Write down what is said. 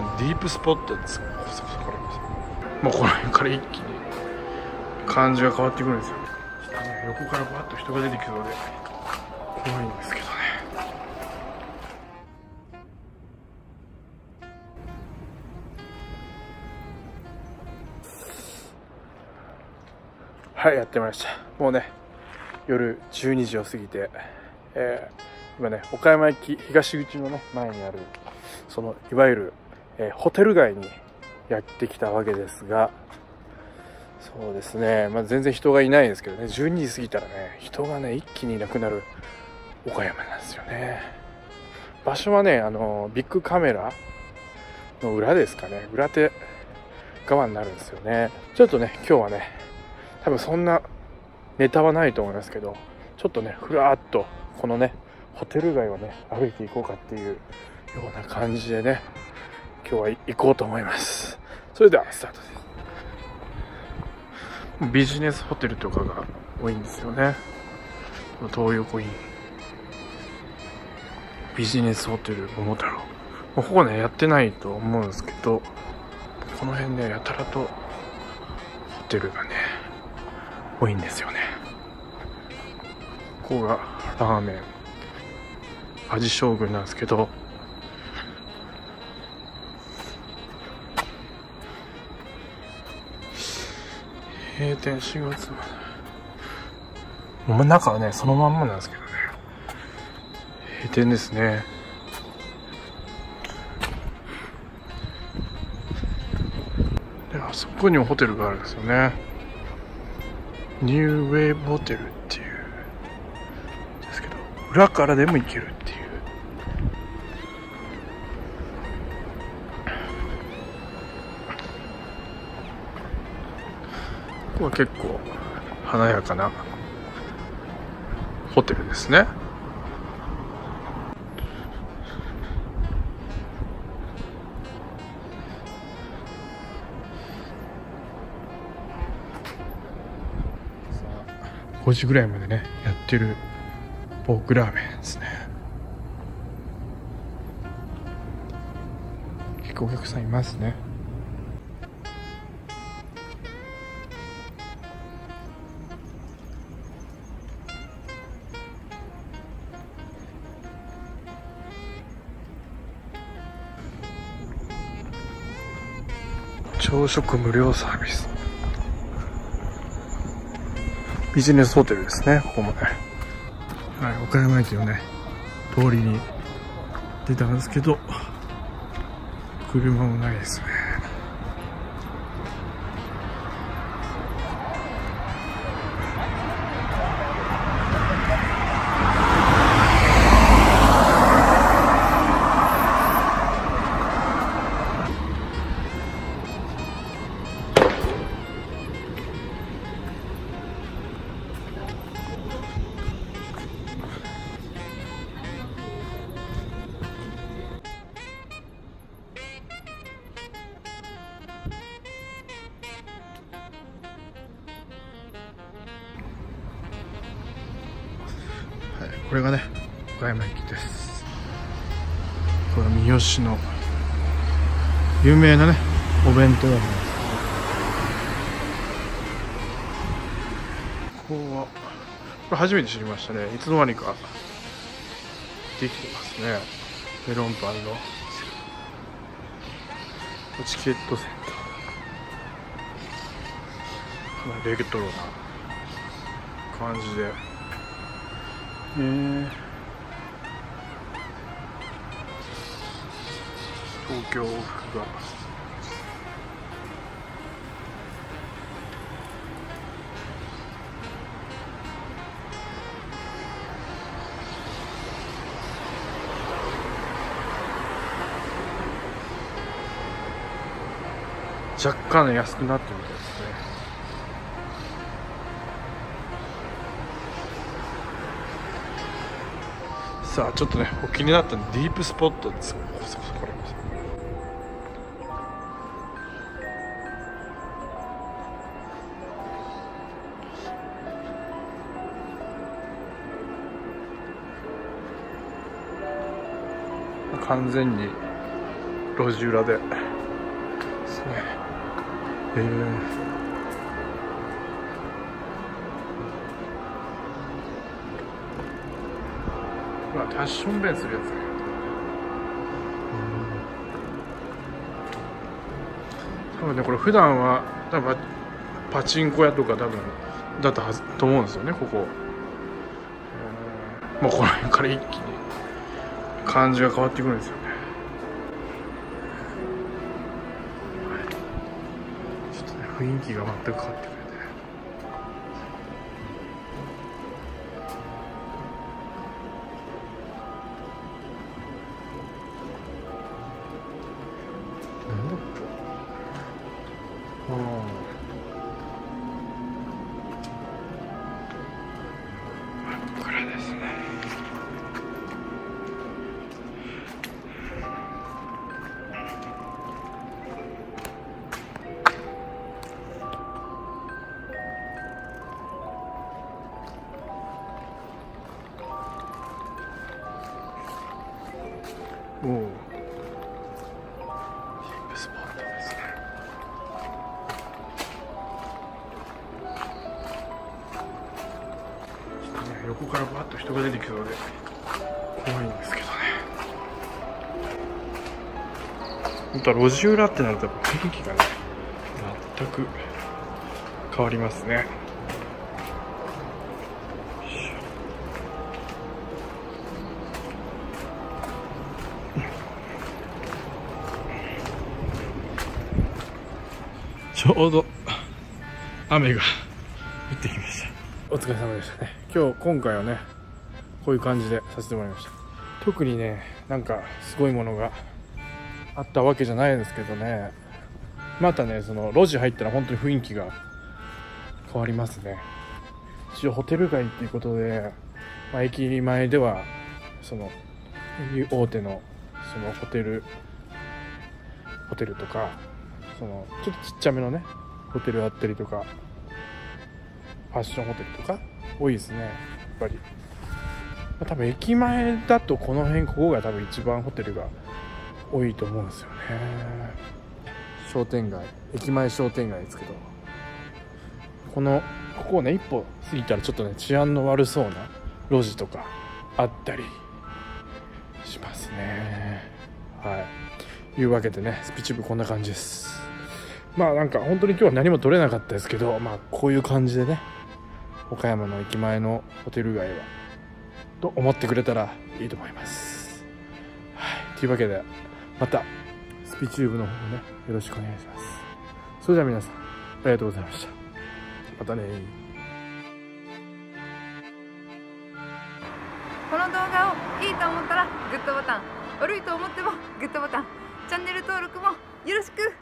ディープスポットですもうこの辺から一気に感じが変わってくるんですよね横からバッと人が出てきそうで怖いんですけどねはいやってまいりました。もうね夜12時を過ぎて、えー、今ね岡山駅東口のね前にあるそのいわゆる、えー、ホテル街にやってきたわけですがそうですね、まあ、全然人がいないんですけどね。12時過ぎたらね人がね一気にいなくなる岡山なんですよね。場所はねあのビッグカメラの裏ですかね。裏手側になるんですよね。ちょっとね今日はね多分そんなネタはないと思いますけどちょっとねふらっとこのねホテル街をね歩いていこうかっていうような感じでね今日は行こうと思います。それではスタートです。ビジネスホテルとかが多いんですよね。東横イン。ビジネスホテル桃太郎。ここねやってないと思うんですけどこの辺ねやたらとホテルがね多いんですよね。ここがラーメン。味将軍なんですけど閉店4月まで中はねそのまんまなんですけどね。閉店ですね。であそこにもホテルがあるんですよね。ニューウェーブホテルっていう。ですけど裏からでも行けるここは結構華やかなホテルですね。5時ぐらいまでねやってるポークラーメンですね。結構お客さんいますね。朝食無料サービス。ビジネスホテルですねここもねはい岡山駅のね通りに出たんですけど車もないですね。これがね岡山駅です。これ三好の有名なねお弁当屋なんですここはこれ初めて知りましたね。いつの間にかできてますね。メロンパンの。チケットセンター。レトロな感じで。えー、東京往復が。若干安くなってるみたいですね。さあちょっとねお気になったディープスポット。です完全に路地裏でですね。えー。まあ、ファッション弁するやつね。多分ねこれ普段は多分パチンコ屋とか多分だったはずと思うんですよねここ。もうこの辺から一気に感じが変わってくるんですよね。ちょっとね雰囲気が全く変わってくる。これですねおお人が出てきそうで怖いんですけどね。本当は路地裏ってなると雰囲気がね全く変わりますね。ちょうど雨が降ってきました。お疲れ様でしたね。今日今回はねこういう感じでさせてもらいました。特にねなんかすごいものがあったわけじゃないですけどね。またねその路地入ったら本当に雰囲気が変わりますね。一応ホテル街っていうことで、まあ、駅前ではその大手のそのホテルホテルとかそのちょっとちっちゃめのねホテルあったりとかファッションホテルとか多いですねやっぱり、まあ、多分駅前だとこの辺ここが多分一番ホテルが多いと思うんですよね。商店街。駅前商店街ですけど。このここをね一歩過ぎたらちょっとね治安の悪そうな路地とかあったりしますね。はい。いうわけでねスピチューブこんな感じです。まあなんか本当に今日は何も取れなかったですけどまあこういう感じでね岡山の駅前のホテル街はと思ってくれたらいいと思います。はいというわけでまたスピチューブの方もねよろしくお願いします。それでは皆さんありがとうございました。またねこの動画をいいと思ったらグッドボタン悪いと思ってもグッドボタンチャンネル登録もよろしく。